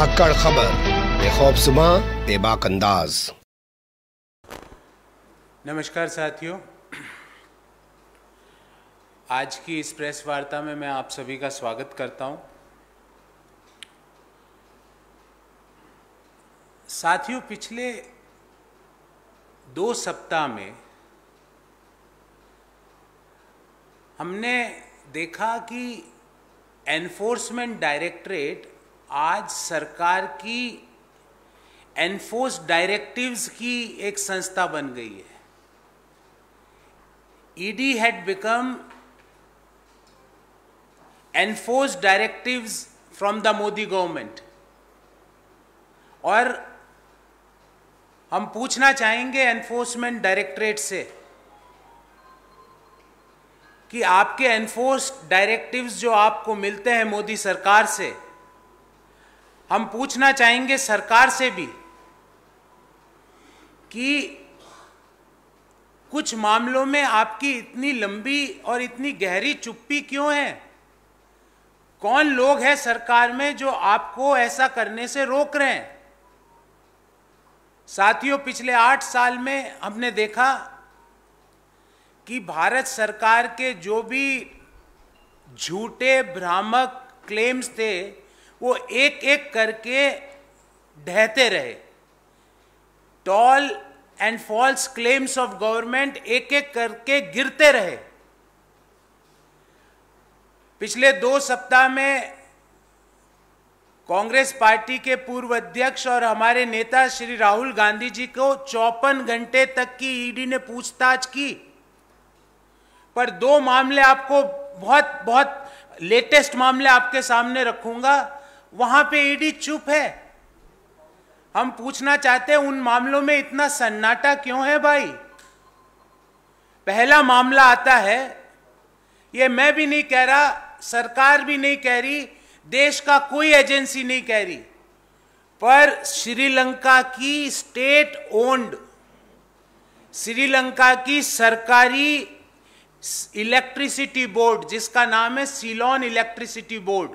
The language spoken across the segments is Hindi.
हक्कड़ खबर बेखौफ सुबह बेबाक अंदाज नमस्कार साथियों। आज की इस प्रेस वार्ता में मैं आप सभी का स्वागत करता हूँ। साथियों, पिछले दो सप्ताह में हमने देखा कि एनफोर्समेंट डायरेक्टरेट आज सरकार की एनफोर्स डायरेक्टिव्स की एक संस्था बन गई है। ED had become enforce directives from the Modi government और हम पूछना चाहेंगे एनफोर्समेंट डायरेक्टरेट से कि आपके एनफोर्स डायरेक्टिव्स जो आपको मिलते हैं मोदी सरकार से हम पूछना चाहेंगे सरकार से भी कि कुछ मामलों में आपकी इतनी लंबी और इतनी गहरी चुप्पी क्यों है? कौन लोग हैं सरकार में जो आपको ऐसा करने से रोक रहे हैं? साथियों, पिछले आठ साल में हमने देखा कि भारत सरकार के जो भी झूठे भ्रामक क्लेम्स थे वो एक एक करके ढहते रहे। Tall and false claims of government एक एक करके गिरते रहे। पिछले दो सप्ताह में कांग्रेस पार्टी के पूर्व अध्यक्ष और हमारे नेता श्री राहुल गांधी जी को चौपन घंटे तक की ईडी ने पूछताछ की। पर दो मामले आपको बहुत बहुत लेटेस्ट मामले आपके सामने रखूँगा। वहाँ पे ईडी चुप है। हम पूछना चाहते हैं, उन मामलों में इतना सन्नाटा क्यों है भाई? पहला मामला आता है, ये मैं भी नहीं कह रहा, सरकार भी नहीं कह रही, देश का कोई एजेंसी नहीं कह रही, पर श्रीलंका की स्टेट ओन्ड, श्रीलंका की सरकारी इलेक्ट्रिसिटी बोर्ड, जिसका नाम है सिलोन इलेक्ट्रिसिटी बोर्ड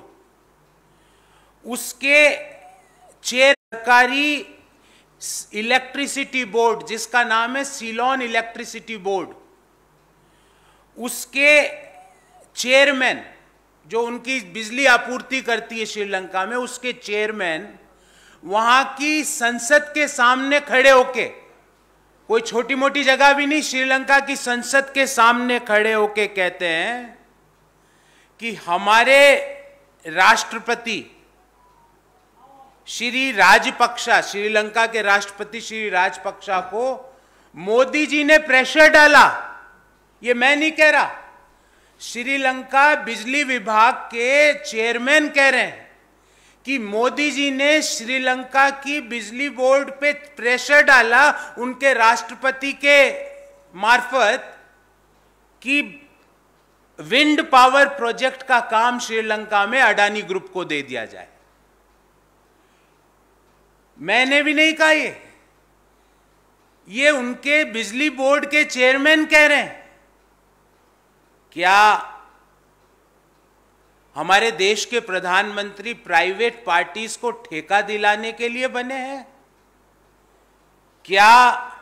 उसके चेयर सरकारी इलेक्ट्रिसिटी बोर्ड, जिसका नाम है सिलोन इलेक्ट्रिसिटी बोर्ड, उसके चेयरमैन, जो उनकी बिजली आपूर्ति करती है श्रीलंका में, उसके चेयरमैन वहाँ की संसद के सामने खड़े होके, कोई छोटी मोटी जगह भी नहीं, श्रीलंका की संसद के सामने खड़े होके कहते हैं कि हमारे राष्ट्रपति श्री राजपक्षा, श्रीलंका के राष्ट्रपति श्री राजपक्षा को मोदी जी ने प्रेशर डाला। ये मैं नहीं कह रहा। श्रीलंका बिजली विभाग के चेयरमैन कह रहे हैं कि मोदी जी ने श्रीलंका की बिजली बोर्ड पे प्रेशर डाला उनके राष्ट्रपति के मार्फत कि विंड पावर प्रोजेक्ट का काम श्रीलंका में अडानी ग्रुप को दे दिया जाए। मैंने भी नहीं कहा ये। ये उनके बिजली बोर्ड के चेयरमैन कह रहे हैं। क्या हमारे देश के प्रधानमंत्री प्राइवेट पार्टीज़ को ठेका दिलाने के लिए बने हैं? क्या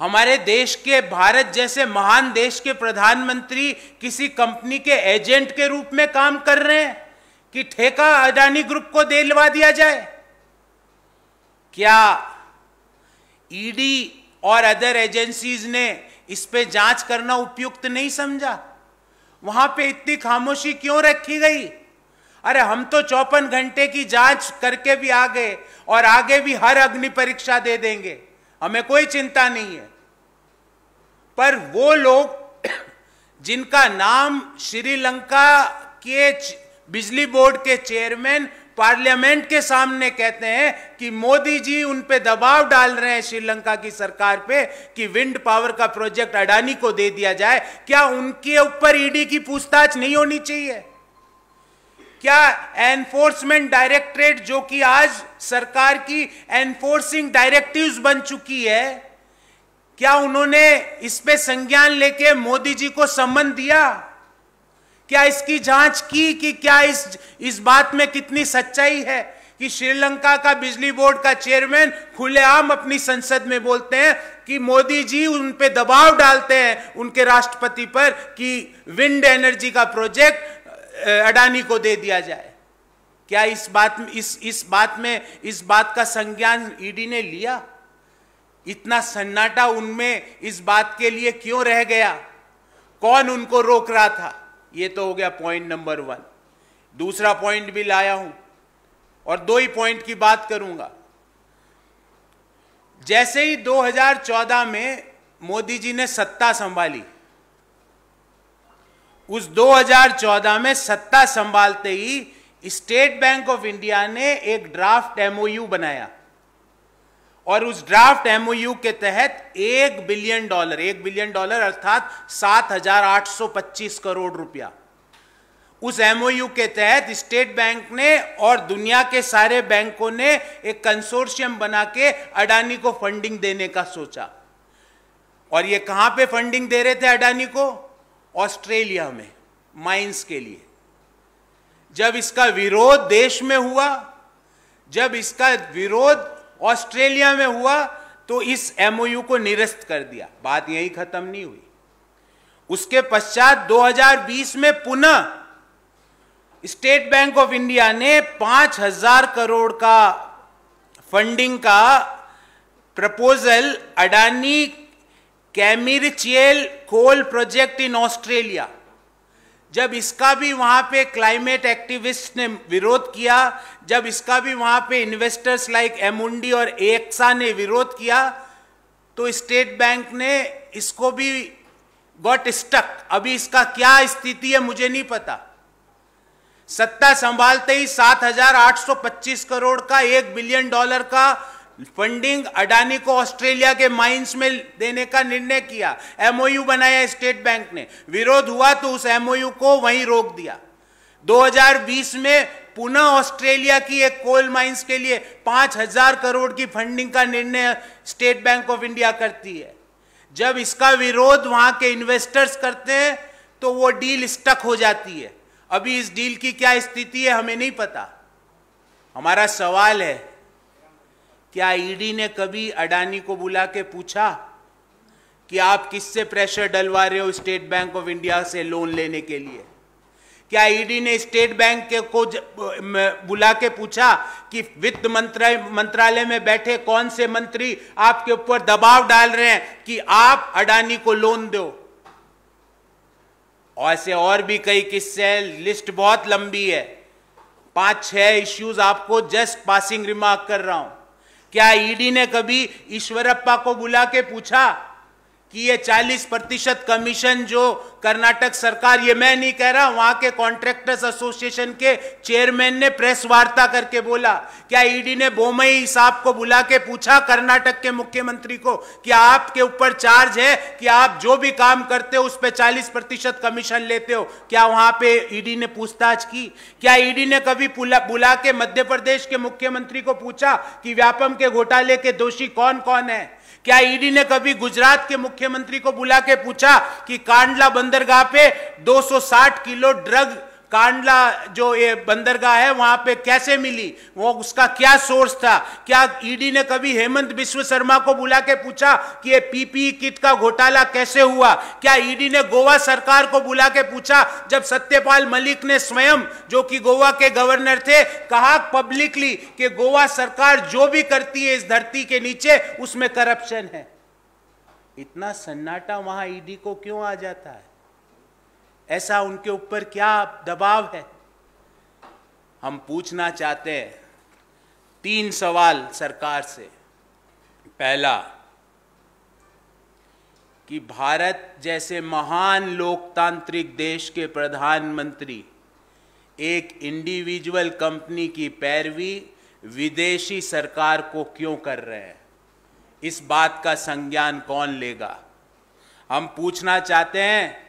हमारे देश के भारत जैसे महान देश के प्रधानमंत्री किसी कंपनी के एजेंट के रूप में काम कर रहे हैं? कि ठेका अडानी ग्रुप को दिलवा दिया जाए। क्या ईडी और अदर एजेंसीज ने इस पे जाँच करना उपयुक्त नहीं समझा? वहाँ पे इतनी खामोशी क्यों रखी गई? अरे हम तो चौपन घंटे की जाँच करके भी आ गए और आगे भी हर अग्नि परीक्षा दे देंगे। हमें कोई चिंता नहीं है। पर वो लोग जिनका नाम श्रीलंका के बिजली बोर्ड के चेयरमैन पार्लियामेंट के सामने कहते हैं कि मोदी जी उन पे दबाव डाल रहे हैं श्रीलंका की सरकार पे कि विंड पावर का प्रोजेक्ट अडानी को दे दिया जाए। क्या उनके ऊपर ईडी की पूछताछ नहीं होनी चाहिए? क्या एनफोर्समेंट डायरेक्टरेट जो कि आज सरकार की एनफोर्सिंग डायरेक्टिव्स बन चुकी है, क्या उन्होंने इस पे संज्ञान लेके मोदी जी को सम्मन दिया? क्या इसकी जाँच की कि क्या इस इस बात में कितनी सच्चाई है कि श्रीलंका का बिजली बोर्ड का चेयरमैन खुलेआम अपनी संसद में बोलते हैं कि मोदी जी उन पे दबाव डालते हैं उनके राष्ट्रपति पर कि विंड एनर्जी का प्रोजेक्ट अडानी को दे दिया जाए। क्या इस बात में इस इस बात में, इस बात का संज्ञान ईडी ने लिया? इतना सन्नाटा उनमें इस बात के लिए क्यों रह गया? कौन उनको रोक रहा था? ये तो हो गया पॉइंट नंबर वन दूसरा पॉइंट भी लाया हूँ और दो ही पॉइंट की बात करूँगा। जैसे ही 2014 में मोदी जी ने सत्ता संभाली, उस 2014 में सत्ता संभालते ही स्टेट बैंक ऑफ़ इंडिया ने एक ड्राफ्ट एमओयू बनाया। और उस ड्राफ्ट एमओयू के तहत एक बिलियन डॉलर एक बिलियन डॉलर अर्थात सात हज़ार आठ सौ पच्चीस करोड़ रुपया। उस एमओयू के तहत स्टेट बैंक ने और दुनिया के सारे बैंकों ने एक कंसोर्शियम बना के अडानी को फंडिंग देने का सोचा। और ये कहाँ पे फंडिंग दे रहे थे अडानी को? ऑस्ट्रेलिया में, माइंस के लिए। जब इसका विरोध देश में हुआ, जब इसका विरोध ऑस्ट्रेलिया में हुआ तो इस एमओयू को निरस्त कर दिया। बात यही खत्म नहीं हुई। उसके पश्चात 2020 में पुनः स्टेट बैंक ऑफ़ इंडिया ने पाँच हज़ार करोड़ का फंडिंग का proposal Adani Carmichael coal project in Australia जब इसका भी वहाँ पे क्लाइमेट एक्टिविस्ट ने विरोध किया जब इसका भी वहाँ पे इन्वेस्टर्स लाइक एमुंडी और एक्सा ने विरोध किया तो स्टेट बैंक ने इसको भी गॉट स्टक अभी इसका क्या स्थिति है मुझे नहीं पता। सत्ता संभालते ही 7,825 करोड़ का एक बिलियन डॉलर का फंडिंग अडानी को ऑस्ट्रेलिया के माइंस में देने का निर्णय किया। एमओयू बनाया स्टेट बैंक ने। विरोध हुआ तो उस एमओयू को वहीं रोक दिया। 2020 में पुनः ऑस्ट्रेलिया की एक कोल माइंस के लिए 5000 करोड़ की फंडिंग का निर्णय स्टेट बैंक ऑफ़ इंडिया करती है। जब इसका विरोध वहाँ के इन्वेस्टर्स करते हैं तो वो डील स्टक हो जाती है। अभी इस डील की क्या स्थिति है, हमें नहीं पता। हमारा सवाल है क्या ईडी ने कभी अडानी को बुला के पूछा कि आप किससे प्रेशर डलवा रहे हो स्टेट बैंक ऑफ़ इंडिया से लोन लेने के लिए? क्या ईडी ने स्टेट बैंक के को बुला के पूछा कि वित्त मंत्रालय में बैठे कौन से मंत्री आपके ऊपर दबाव डाल रहे हैं कि आप अडानी को लोन दो? और ऐसे और भी कई किस्से लिस्ट बहुत लंबी है। पाँच छह इश्यूज़ आपको जस्ट पासिंग रिमार्क कर रहा हूँ। क्या ईडी ने कभी ईश्वरप्पा को बुला के पूछा? कि ये 40 प्रतिशत कमीशन जो कर्नाटक सरकार, ये मैं नहीं कह रहा, वहाँ के कॉन्ट्रैक्टर्स एसोसिएशन के चेयरमैन ने प्रेस वार्ता करके बोला। क्या ईडी ने बोमई साहब को बुला के पूछा कर्नाटक के मुख्यमंत्री को कि आपके ऊपर चार्ज है कि आप जो भी काम करते हो उस पर चालीस प्रतिशत कमीशन लेते हो? क्या वहाँ पे ईडी ने पूछताछ की? क्या ईडी ने कभी बुला के मध्य प्रदेश के मुख्यमंत्री को पूछा कि व्यापम के घोटाले के दोषी कौन कौन है? क्या ईडी ने कभी गुजरात के मुख्यमंत्री को बुला के पूछा कि कांडला बंदरगाह पे 260 किलो ड्रग कांडला जो ये बंदरगाह है, वहाँ पे कैसे मिली? वो उसका क्या सोर्स था? क्या ईडी ने कभी हेमंत बिश्व शर्मा को बुला के पूछा कि ये पीपीई किट का घोटाला कैसे हुआ? क्या ईडी ने गोवा सरकार को बुला के पूछा? जब सत्यपाल मलिक ने स्वयं, जो कि गोवा के गवर्नर थे, कहा पब्लिकली कि गोवा सरकार जो भी करती है इस धरती के नीचे, उसमें करप्शन है। इतना सन्नाटा वहाँ ईडी को क्यों आ जाता है? ऐसा उनके ऊपर क्या दबाव है? हम पूछना चाहते हैं तीन सवाल सरकार से। पहला, कि भारत जैसे महान लोकतांत्रिक देश के प्रधानमंत्री एक इंडिविजुअल कंपनी की पैरवी विदेशी सरकार को क्यों कर रहे हैं? इस बात का संज्ञान कौन लेगा? हम पूछना चाहते हैं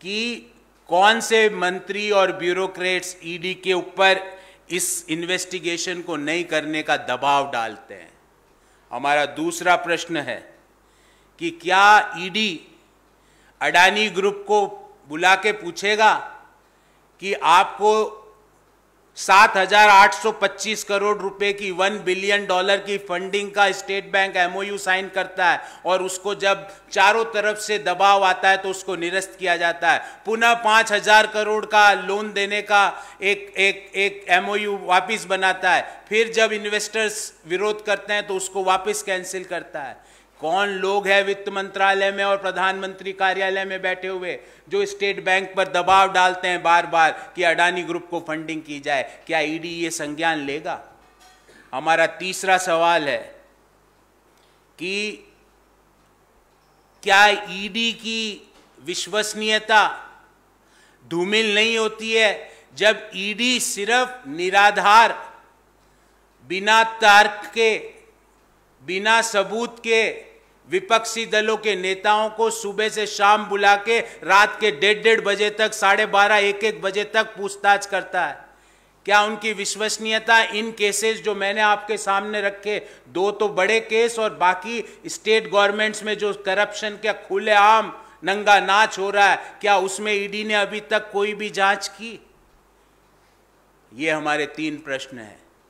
कि कौन से मंत्री और ब्यूरोक्रेट्स ईडी के ऊपर इस इन्वेस्टिगेशन को नहीं करने का दबाव डालते हैं? हमारा दूसरा प्रश्न है कि क्या ईडी अडानी ग्रुप को बुला के पूछेगा कि आपको 7,825 करोड़ रुपए की वन बिलियन डॉलर की फंडिंग का स्टेट बैंक एमओयू साइन करता है और उसको जब चारों तरफ़ से दबाव आता है तो उसको निरस्त किया जाता है। पुनः पाँच हज़ार करोड़ का लोन देने का एक एक एक एमओयू वापिस बनाता है। फिर जब इन्वेस्टर्स विरोध करते हैं तो उसको वापस कैंसिल करता है। कौन लोग हैं वित्त मंत्रालय में और प्रधानमंत्री कार्यालय में बैठे हुए जो स्टेट बैंक पर दबाव डालते हैं बार बार कि अडानी ग्रुप को फंडिंग की जाए? क्या ईडी ये संज्ञान लेगा? हमारा तीसरा सवाल है कि क्या ईडी की विश्वसनीयता धूमिल नहीं होती है जब ईडी सिर्फ़ निराधार, बिना तर्क के, बिना सबूत के विपक्षी दलों के नेताओं को सुबह से शाम बुला के रात के डेढ़ डेढ़ बजे तक, साढ़े बारह एक एक बजे तक पूछताछ करता है। क्या उनकी विश्वसनीयता इन केसेस जो मैंने आपके सामने रखे, दो तो बड़े केस और बाकी स्टेट गवर्नमेंट्स में जो करप्शन का खुलेआम नंगा नाच हो रहा है, क्या उसमें ईडी ने अभी तक कोई भी जाँच की? ये हमारे तीन प्रश्न हैं।